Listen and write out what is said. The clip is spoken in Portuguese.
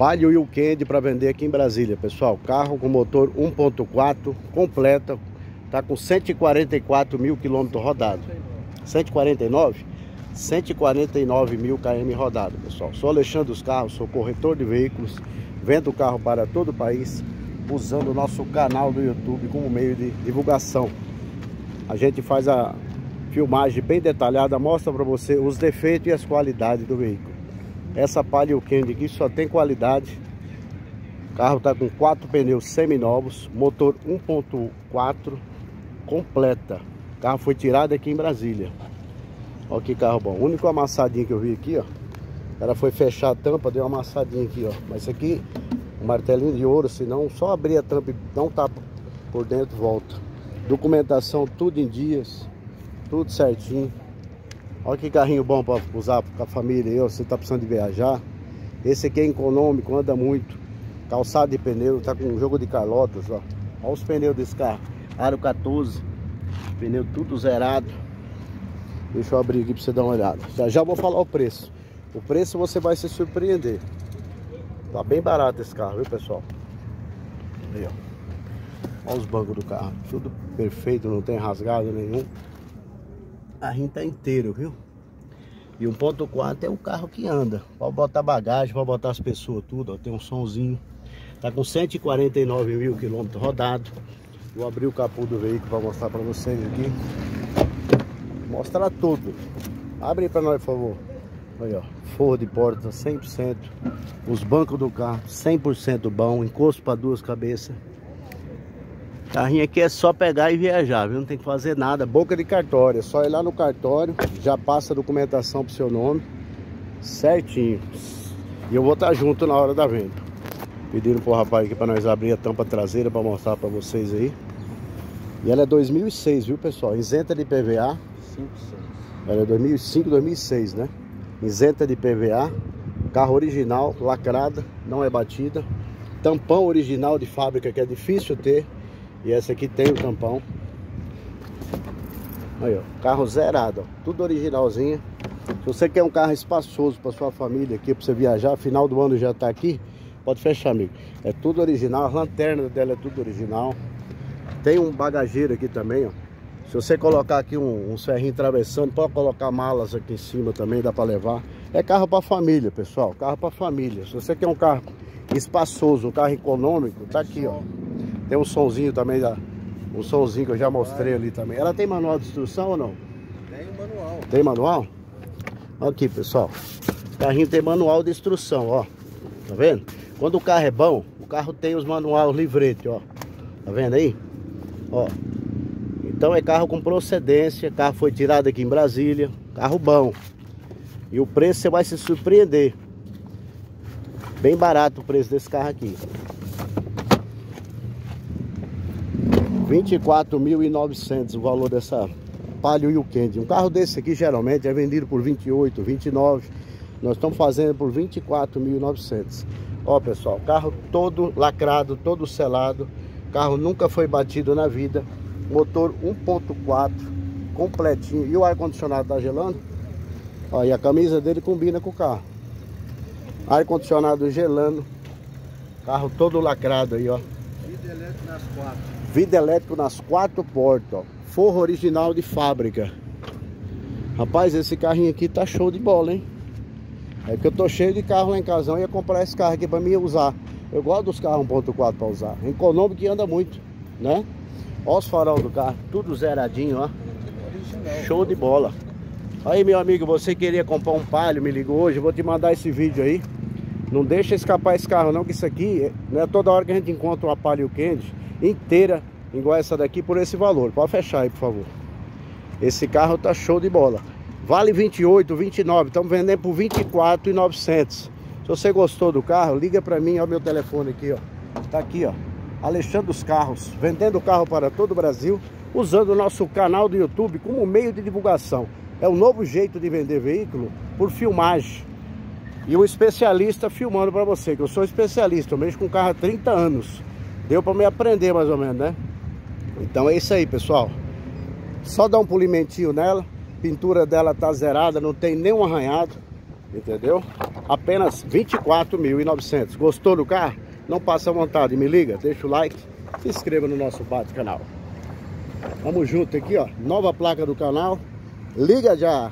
Palio Candy para vender aqui em Brasília, pessoal. Carro com motor 1.4 completa, tá com 144 mil quilômetros rodados. 149? 149 mil km rodado, pessoal. Sou Alexandre dos Carros, sou corretor de veículos, vendo carro para todo o país, usando o nosso canal do YouTube como meio de divulgação. A gente faz a filmagem bem detalhada, mostra para você os defeitos e as qualidades do veículo. Essa Palio Candy aqui só tem qualidade. O carro está com quatro pneus seminovos, motor 1.4 completa. O carro foi tirado aqui em Brasília. Olha que carro bom. O único amassadinho que eu vi aqui, ó. Ela foi fechar a tampa, deu uma amassadinha aqui, ó. Mas isso aqui, um martelinho de ouro, senão só abrir a tampa e um tapa por dentro, volta. Documentação tudo em dias, tudo certinho. Olha que carrinho bom para usar com a família. Eu, você tá precisando de viajar. Esse aqui é econômico, anda muito. Calçado de pneu, tá com um jogo de carlotas, ó. Olha os pneus desse carro. Aro 14. Pneu tudo zerado. Deixa eu abrir aqui para você dar uma olhada. Já já vou falar o preço. O preço você vai se surpreender. Tá bem barato esse carro, viu pessoal? Aí, ó. Olha os bancos do carro. Tudo perfeito, não tem rasgado nenhum. A rim tá inteiro, viu? E 1.4 é um carro que anda. Pode botar bagagem, pode botar as pessoas tudo, ó. Tem um somzinho. Tá com 149 mil quilômetros rodados. Vou abrir o capô do veículo para mostrar para vocês aqui. Mostrar tudo. Abre pra nós, por favor. Aí, ó. Forro de porta 100%. Os bancos do carro 100% bom. Encosto para duas cabeças. Carrinho aqui é só pegar e viajar, viu? Não tem que fazer nada. Boca de cartório. É só ir lá no cartório. Já passa a documentação pro seu nome. Certinho. E eu vou estar junto na hora da venda. Pediram pro rapaz aqui para nós abrir a tampa traseira para mostrar para vocês aí. E ela é 2006, viu, pessoal? Isenta de PVA. 5, 6. Ela é 2005, 2006, né? Isenta de PVA, carro original, lacrada, não é batida. Tampão original de fábrica que é difícil ter. E essa aqui tem o tampão. Aí, ó, carro zerado, ó, tudo originalzinho. Se você quer um carro espaçoso para sua família aqui, para você viajar, final do ano já está aqui, pode fechar, amigo. É tudo original, a lanterna dela é tudo original. Tem um bagageiro aqui também, ó. Se você colocar aqui um, um ferrinho atravessando, pode colocar malas aqui em cima também, dá para levar. É carro para família, pessoal, carro para família. Se você quer um carro espaçoso, um carro econômico, tá aqui, ó. Tem um somzinho também, da, um somzinho que eu já mostrei ali também. Ela tem manual de instrução ou não? Tem manual. Tem manual? Aqui, pessoal. O carrinho tem manual de instrução, ó. Tá vendo? Quando o carro é bom, o carro tem os manuais livrete, ó. Tá vendo aí? Ó. Então é carro com procedência, carro foi tirado aqui em Brasília, carro bom. E o preço você vai se surpreender. Bem barato o preço desse carro aqui. 24.900 o valor dessa Palio Weekend. Um carro desse aqui geralmente é vendido por 28, 29. Nós estamos fazendo por 24.900. Ó, pessoal, carro todo lacrado, todo selado. Carro nunca foi batido na vida motor 1.4 completinho. E o ar-condicionado tá gelando? Ó, e a camisa dele combina com o carro. Ar-condicionado gelando. Carro todo lacrado aí, ó. Vida elétrico nas quatro. Vida elétrico nas quatro portas, ó. Forro original de fábrica. Rapaz, esse carrinho aqui tá show de bola, hein? É que eu tô cheio de carro lá em casa. Eu ia comprar esse carro aqui pra mim usar. Eu gosto dos carros 1.4 para usar. Econômico e anda muito, né? Olha os farol do carro, tudo zeradinho, ó. Show de bola. Aí, meu amigo, você queria comprar um palio, me ligou hoje, eu vou te mandar esse vídeo aí. Não deixa escapar esse carro não, que isso aqui, é toda hora que a gente encontra uma Palio Candy inteira, igual essa daqui, por esse valor. Pode fechar aí, por favor. Esse carro tá show de bola. Vale 28, 29, estamos vendendo por 24,900. Se você gostou do carro, liga para mim, ó, meu telefone aqui, ó. Tá aqui, ó. Alexandre dos Carros, vendendo carro para todo o Brasil, usando o nosso canal do YouTube como meio de divulgação. É um novo jeito de vender veículo por filmagem. E um especialista filmando para você, que eu sou especialista, eu mexo com carro há 30 anos. Deu para me aprender mais ou menos, né? Então é isso aí, pessoal. Só dar um polimentinho nela. Pintura dela tá zerada, não tem nenhum arranhado. Entendeu? Apenas 24.900. Gostou do carro? Não passa vontade, me liga, deixa o like, se inscreva no nosso bate canal. Tamo junto aqui, ó. Nova placa do canal. Liga já